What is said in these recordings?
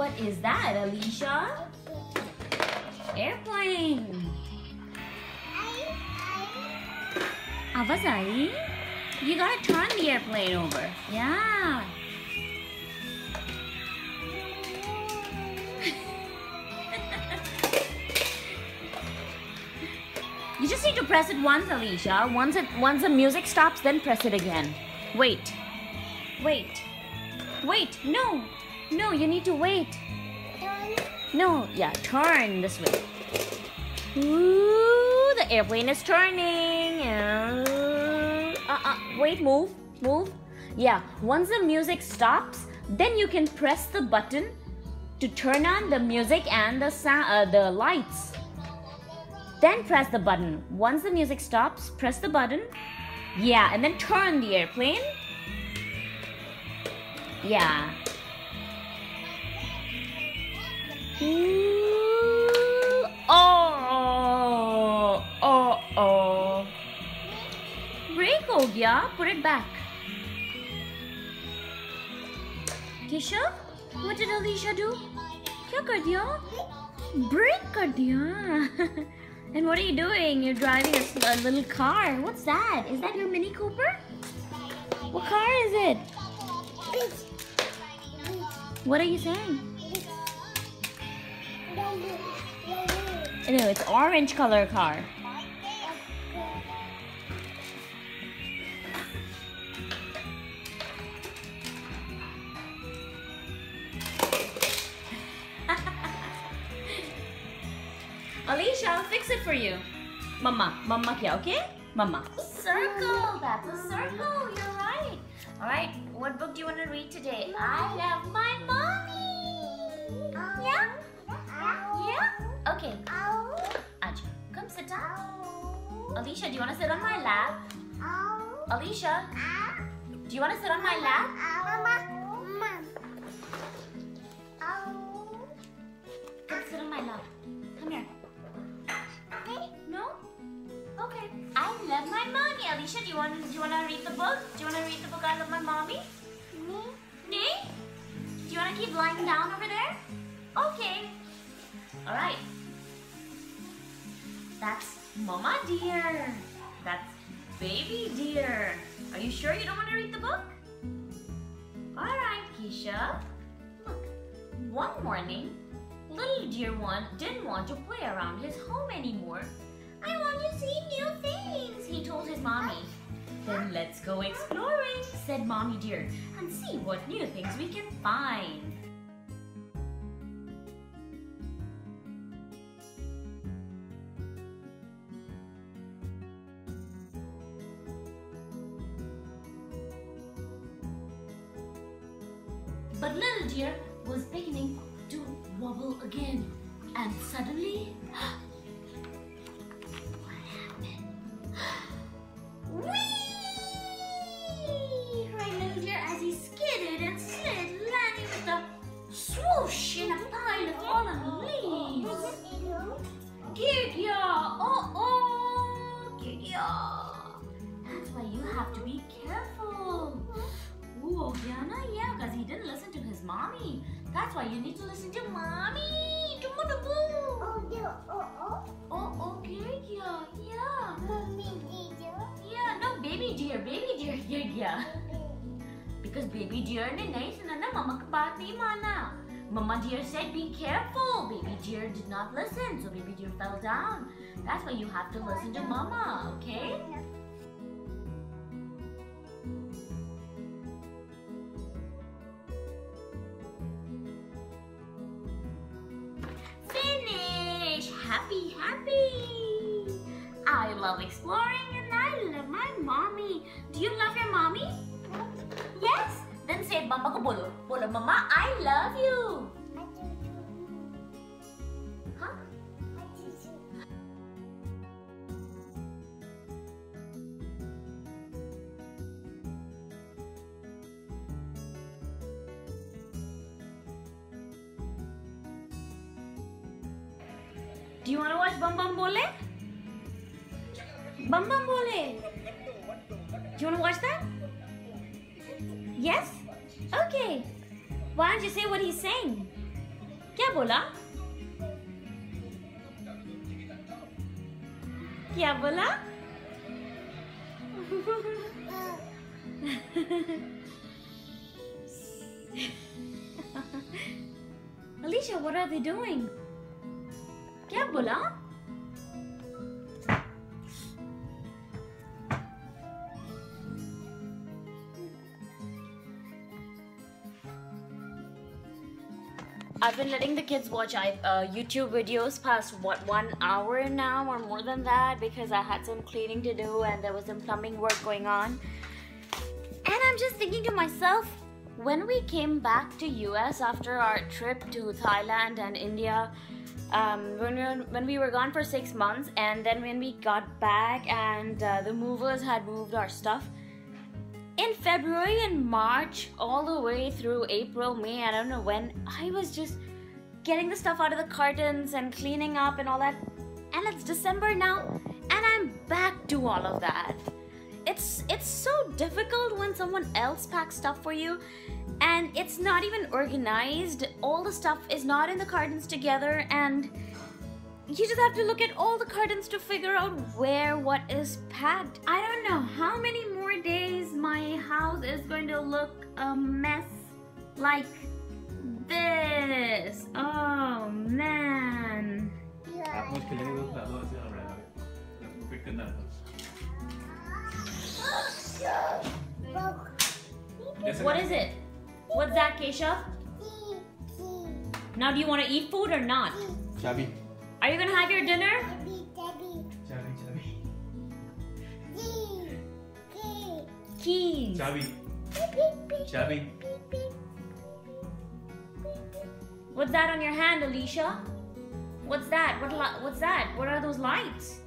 What is that, Alicia? Airplane. Avazai? You gotta turn the airplane over. Yeah. you just need to press it once, Alicia. Once it once the music stops, then press it again. Wait. Wait. Wait. No. No, you need to wait. Turn. No, yeah, turn this way. Ooh, the airplane is turning. Uh, uh, wait, move, move. Yeah, once the music stops, then you can press the button to turn on the music and the sound, uh, the lights. Then press the button. Once the music stops, press the button. Yeah, and then turn the airplane. Yeah. oh, oh, oh. Break oh, ho gaya. Put it back. Kisha, what did Alicia do? Kya kar diya? Break kar diya. and what are you doing? You're driving a, a little car. What's that? Is that your Mini Cooper? What car is it? What are you saying? No, it's orange color car. Alicia, I'll fix it for you. Mama, mama kya, okay? Mama. Circle, that's a circle, you're right. All right, what book do you want to read today? I love my mommy. Alicia, do you want to sit on my lap? Oh. Alicia, ah. do you want to sit on my lap? Mama, Mama. Oh. Come sit on my lap. Come here. No? Okay. I love my mommy. Alicia, do you want do you want to read the book? Do you want to read the book I love my mommy? Me. Me? Do you want to keep lying down over there? Okay. All right. That's Mama deer. That's baby deer. Are you sure you don't want to read the book? All right, Keisha. Look, one morning, little deer one didn't want to play around his home anymore. I want to see new things, he told his mommy. Then let's go exploring, said mommy deer, and see what new things we can find. Because baby deer nahi suna na mama ka baat nahi mana. Mama deer said be careful. Baby deer did not listen, so baby deer fell down. That's why you have to listen to mama, okay? Finish! Happy, happy! I love exploring and I love my mommy. Do you love your mommy? Yes? Then say mama ko bolo. Bolo, mama, I love you. Huh? Do you want to watch Bum Bum Bole? Bum Bum Bole. Do you want to watch that? Yes? Okay. Why don't you say what he's saying? क्या बोला क्या बोला Alicia, what are they doing? क्या बोला I've been letting the kids watch uh, YouTube videos past what one hour now or more than that because I had some cleaning to do and there was some plumbing work going on. And I'm just thinking to myself, when we came back to US after our trip to Thailand and India, um, when, we were, when we were gone for six months, and then when we got back and uh, the movers had moved our stuff, in February and March, all the way through April, May, I don't know when, I was just getting the stuff out of the cartons and cleaning up and all that. And it's December now, and I'm back to all of that. It's it's so difficult when someone else packs stuff for you and it's not even organized. All the stuff is not in the cartons together and you just have to look at all the cartons to figure out where what is packed. I don't know how many days my house is going to look a mess like this. Oh man. What is it? What's that, Keisha? Now do you want to eat food or not? Shabby. Are you going to have your dinner? keys. Chabi. Chabi. What's that on your hand, Alicia? What's that? What what's that? What are those lights?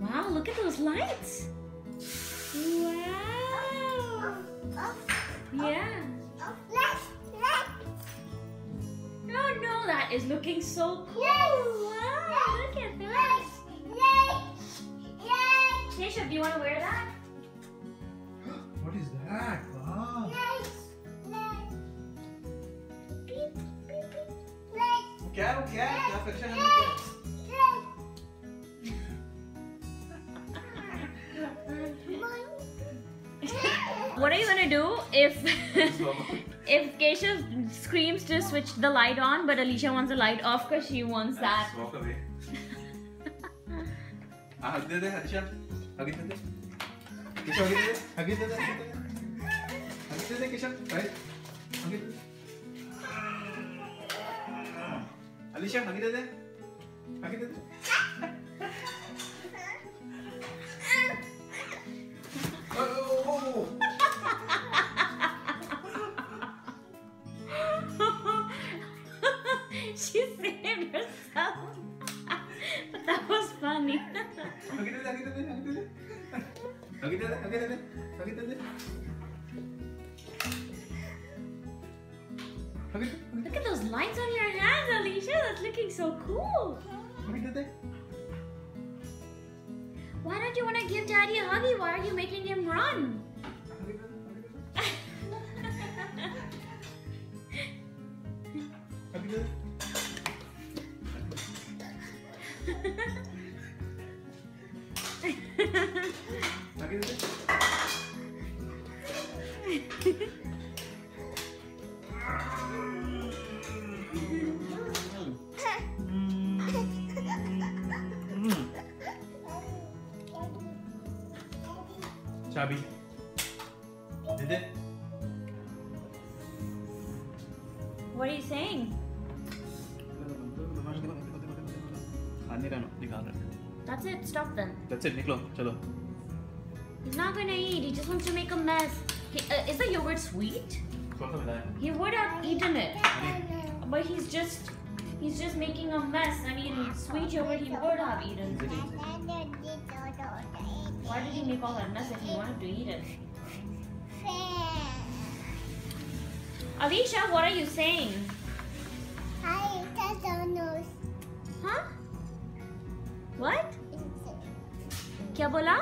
Wow, look at those lights. Wow. Yeah. Oh no, that is looking so cool. Do you want to wear that? what is that? What are you gonna do if if Keshav screams to switch the light on, but Alicia wants the light off because she wants I that. Walk away. ah, hug de Alicia. Hug it de. Keshav, hug it. Hug it. Hug it de, Right? Hug it. Alicia, hug it. Hug it. Look at those lines on your hands, Alicia. That's looking so cool. Why don't you want to give Daddy a huggy? Why are you making him run? 자기들 자비 네네 What are you saying? 아니라는 네가 알아 That's it, stop then. That's it, Niklo, chalo. He's not gonna eat, he just wants to make a mess. He, uh, is the yogurt sweet? He would have eaten it. But he's just he's just making a mess. I mean, sweet yogurt he would have eaten. Why did he make all that mess if he wanted to eat it? Alicia, what are you saying? बोला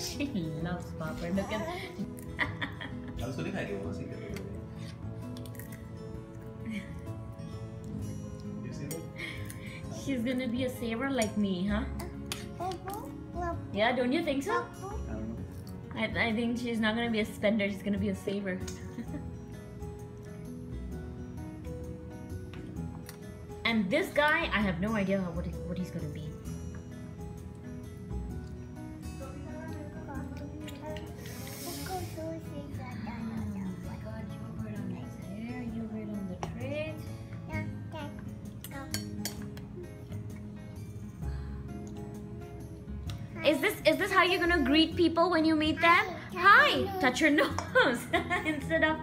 she loves Papa. Look at She's gonna be a saver like me, huh? Yeah, don't you think so? I, I think she's not gonna be a spender, she's gonna be a saver. And this guy, I have no idea what, what he's gonna be. Is this is this how you're gonna greet people when you meet them? Hi, touch your nose instead of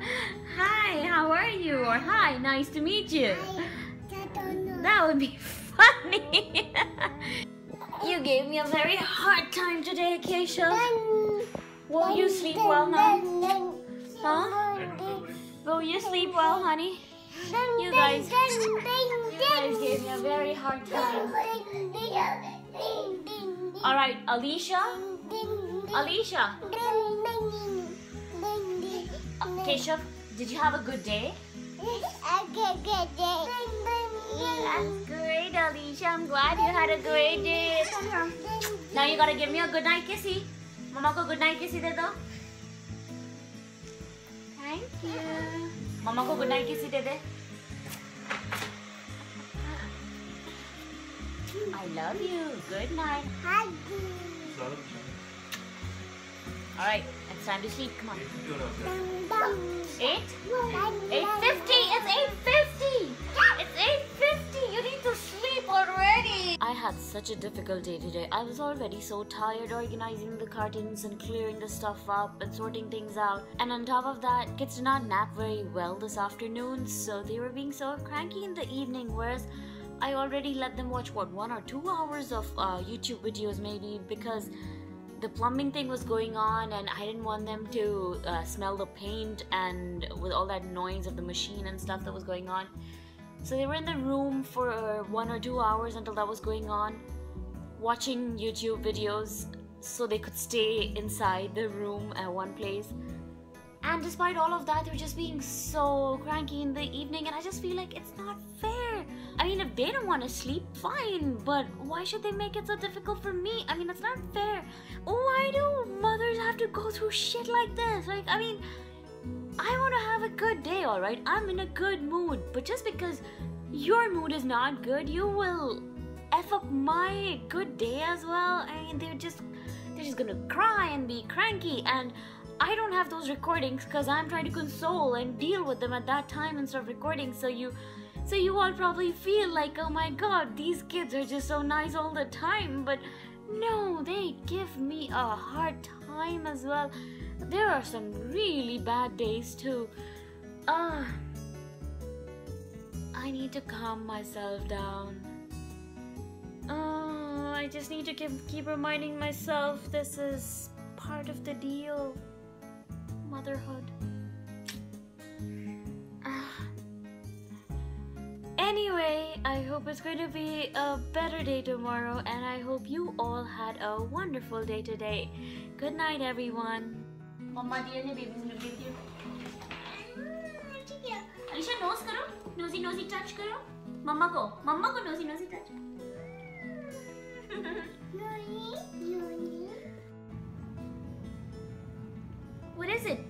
hi, how are you? Or hi, nice to meet you. That would be funny. you gave me a very hard time today, Keisha. Will you sleep well now? Huh? Will you sleep well, honey? You guys, you guys gave me a very hard time. All right, Alicia. Alicia. Keshav, did you have a good day? A good, good day? That's great, Alicia. I'm glad you had a great day. Now you gotta give me a good night kissy. Mama ko good night kissy de do. Thank you. Mama ko good night kissy de de. I love you. Good night. All right, it's time to sleep. Come on. Eight. Eight fifty. It's eight fifty. Had such a difficult day today. I was already so tired organizing the curtains and clearing the stuff up and sorting things out. And on top of that, kids did not nap very well this afternoon, so they were being so cranky in the evening. Whereas I already let them watch what one or two hours of uh, YouTube videos maybe because the plumbing thing was going on and i didn't want them to uh, smell the paint and with all that noise of the machine and stuff that was going on so they were in the room for one or two hours until that was going on watching youtube videos so they could stay inside the room at one place. And despite all of that they were just being so cranky in the evening and i just feel like it's not fair. I mean if they don't want to sleep fine but why should they make it so difficult for me? I mean it's not fair. Why do mothers have to go through shit like this? Like, I mean, I want to have a good day, alright? I'm in a good mood. But just because your mood is not good, you will F up my good day as well. I mean, they're just, they're just gonna cry and be cranky. And I don't have those recordings because I'm trying to console and deal with them at that time instead of recording. So you, so you all probably feel like, oh my god, these kids are just so nice all the time. But no, they give me a hard time as well. There are some really bad days too. Ah, I need to calm myself down. Oh, I just need to keep, keep reminding myself this is part of the deal. Motherhood. Ah. Anyway, I hope it's going to be a better day tomorrow, and I hope you all had a wonderful day today. Good night, everyone. Mama deer ne baby ne baby. Alicia nose karo, nosy nosy touch karo. Mama ko, mama ko nosy nosy touch. what is it?